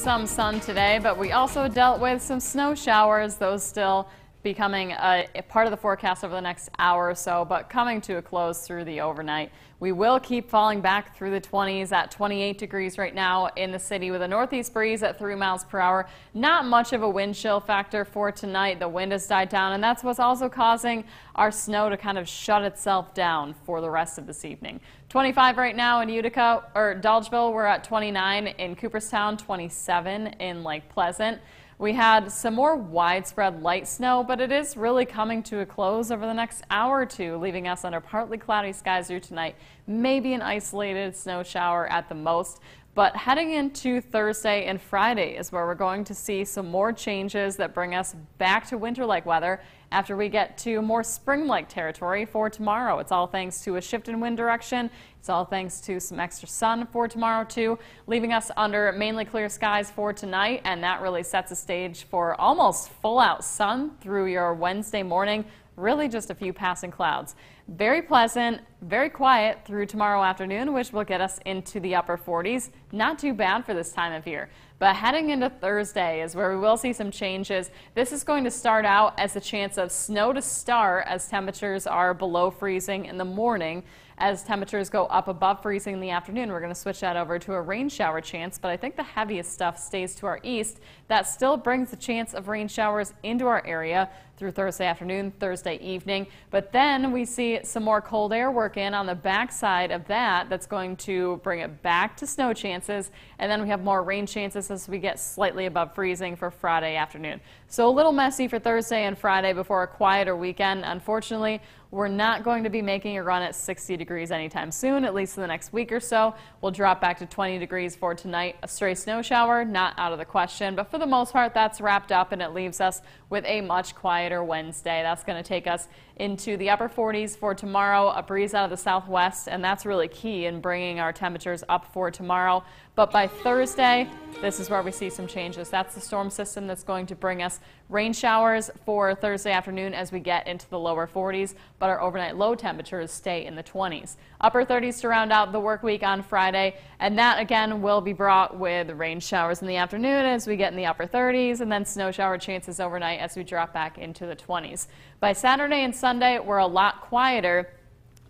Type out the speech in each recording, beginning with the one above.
some sun today, but we also dealt with some snow showers, those still becoming a, a, part of the forecast over the next hour or so, but coming to a close through the overnight. We will keep falling back through the 20s at 28 degrees right now in the city with a northeast breeze at 3 miles per hour. Not much of a wind chill factor for tonight. The wind has died down, and that's what's also causing our snow to kind of shut itself down for the rest of this evening. 25 right now in Utica or Dolgeville, We're at 29 in Cooperstown, 27 in Lake Pleasant. We had some more widespread light snow, but it is really coming to a close over the next hour or two, leaving us under partly cloudy skies through tonight. Maybe an isolated snow shower at the most. But heading into Thursday and Friday is where we're going to see some more changes that bring us back to winter-like weather after we get to more spring-like territory for tomorrow. It's all thanks to a shift in wind direction. It's all thanks to some extra sun for tomorrow too, leaving us under mainly clear skies for tonight. And that really sets a stage for almost full out sun through your Wednesday morning really just a few passing clouds. Very pleasant, very quiet through tomorrow afternoon, which will get us into the upper 40s. Not too bad for this time of year. But heading into Thursday is where we will see some changes. This is going to start out as a chance of snow to start as temperatures are below freezing in the morning. As temperatures go up above freezing in the afternoon, we're going to switch that over to a rain shower chance, but I think the heaviest stuff stays to our east. That still brings the chance of rain showers into our area through Thursday afternoon, Thursday evening. But then we see some more cold air work in on the backside of that. That's going to bring it back to snow chances. And then we have more rain chances as we get slightly above freezing for Friday afternoon. So a little messy for Thursday and Friday before a quieter weekend. Unfortunately, we're not going to be making a run at 60 degrees anytime soon, at least in the next week or so. We'll drop back to 20 degrees for tonight. A stray snow shower, not out of the question, but for the most part, that's wrapped up and it leaves us with a much quieter Wednesday. That's going to take us into the upper 40s for tomorrow, a breeze out of the southwest, and that's really key in bringing our temperatures up for tomorrow. But by Thursday, this is where we see some changes. That's the storm system that's going to bring us rain showers for Thursday afternoon as we get into the lower 40s, but our overnight low temperatures stay in the 20s. Upper 30s to round out the work week on Friday, and that again will be brought with rain showers in the afternoon as we get in the upper 30s, and then snow shower chances overnight as we drop back into the 20s. By Saturday and Sunday, we're a lot quieter.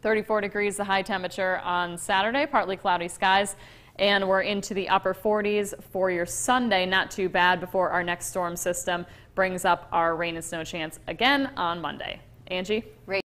34 degrees the high temperature on Saturday, partly cloudy skies and we're into the upper 40s for your Sunday. Not too bad before our next storm system brings up our rain and snow chance again on Monday. Angie?